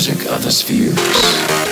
music, other spheres.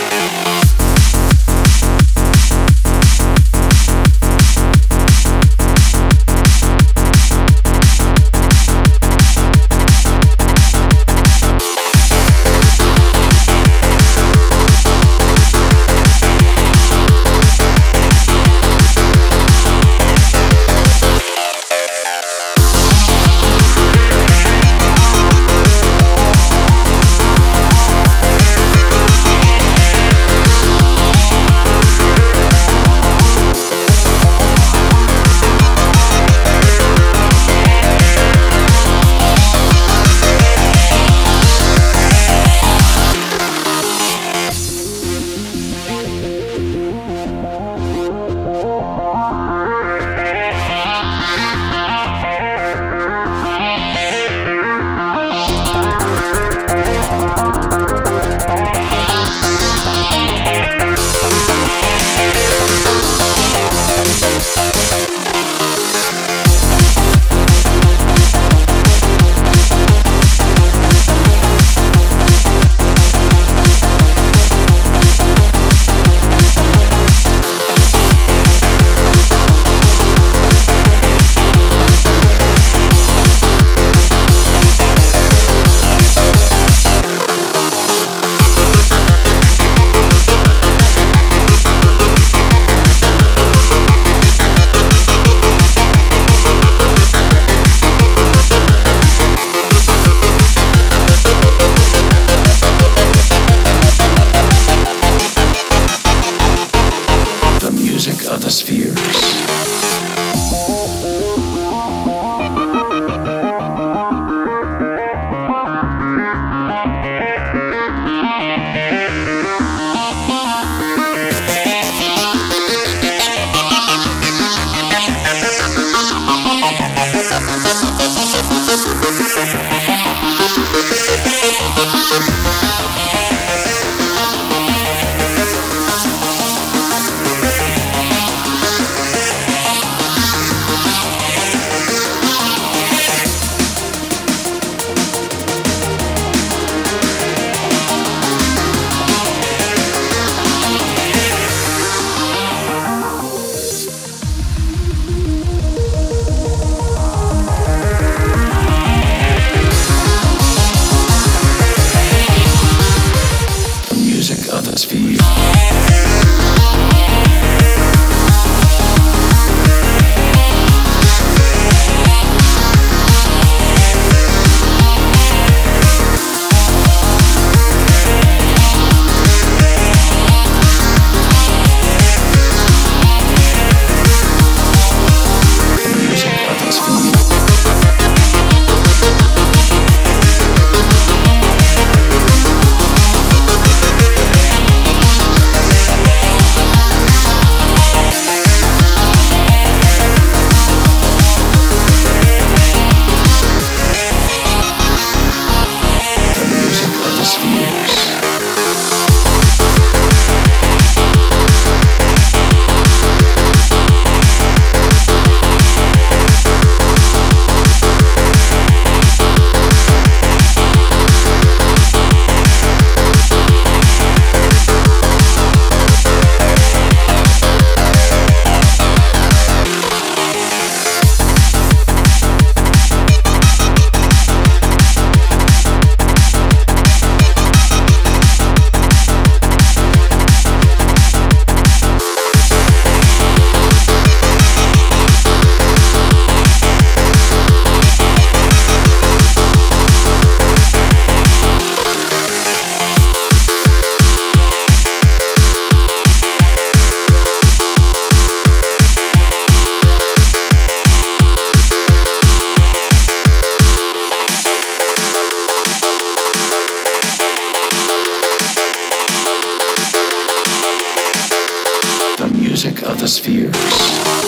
The